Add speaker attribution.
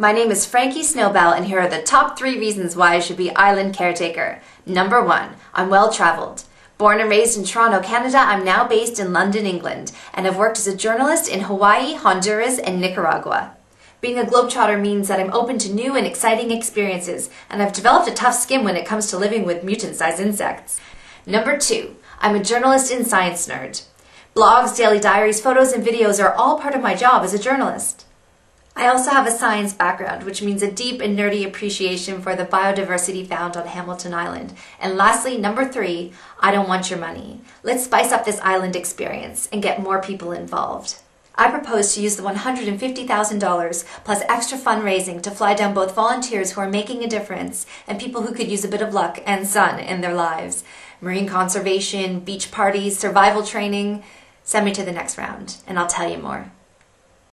Speaker 1: My name is Frankie Snowbell, and here are the top three reasons why I should be island caretaker. Number one, I'm well traveled. Born and raised in Toronto, Canada, I'm now based in London, England, and have worked as a journalist in Hawaii, Honduras, and Nicaragua. Being a globetrotter means that I'm open to new and exciting experiences, and I've developed a tough skin when it comes to living with mutant-sized insects. Number two, I'm a journalist and science nerd. Blogs, daily diaries, photos, and videos are all part of my job as a journalist. I also have a science background, which means a deep and nerdy appreciation for the biodiversity found on Hamilton Island. And lastly, number three, I don't want your money. Let's spice up this island experience and get more people involved. I propose to use the $150,000 plus extra fundraising to fly down both volunteers who are making a difference and people who could use a bit of luck and sun in their lives. Marine conservation, beach parties, survival training. Send me to the next round and I'll tell you more.